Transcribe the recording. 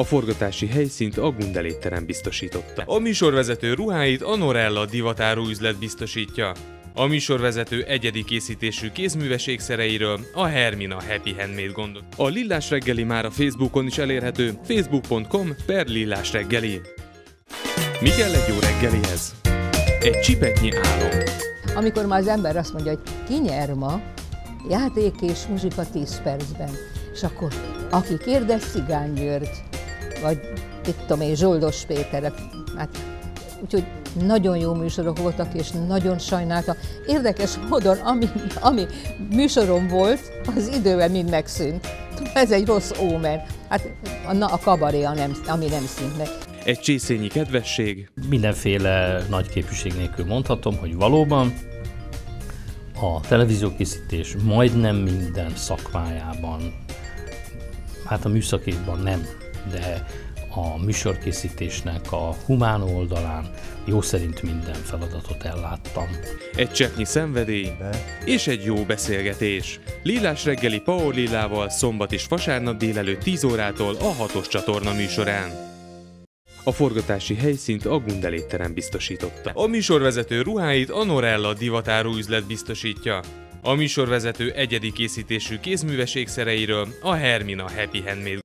A forgatási helyszínt a Gundelétterem biztosította. A műsorvezető ruháit a Norella divatárú üzlet biztosítja. A műsorvezető egyedi készítésű kézműves ékszereiről a Hermina Happy Handmade gondot. A Lillás reggeli már a Facebookon is elérhető, facebook.com per Lillás reggeli. Mi kell egy jó reggelihez? Egy csipetnyi álom. Amikor már az ember azt mondja, hogy ki nyer ma, játék és muzsika 10 percben, és akkor aki kérdez Szigány György, vagy itt tudom én, Zsoldos Péter, hát úgyhogy nagyon jó műsorok voltak, és nagyon sajnálta. Érdekes módon, ami, ami műsorom volt, az idővel mind megszűnt. Ez egy rossz ómen. Hát na, a kabaré, a nem, ami nem szűnt meg. Egy csészényi kedvesség, Mindenféle nagy képűség nélkül mondhatom, hogy valóban a televíziókészítés majdnem minden szakmájában, hát a műszakékban nem, de a műsorkészítésnek a humán oldalán jó szerint minden feladatot elláttam. egy cseppnyi szenvedély és egy jó beszélgetés. Lillás reggeli Paul Lillával szombat és vasárnap délelőtt 10 órától a hatos csatorna műsorán. A forgatási helyszínt a Gundelétterem biztosította. A műsorvezető ruháit a Norella divatárú üzlet biztosítja. A műsorvezető egyedi készítésű kézműves ékszereiről a Hermina Happy Handmade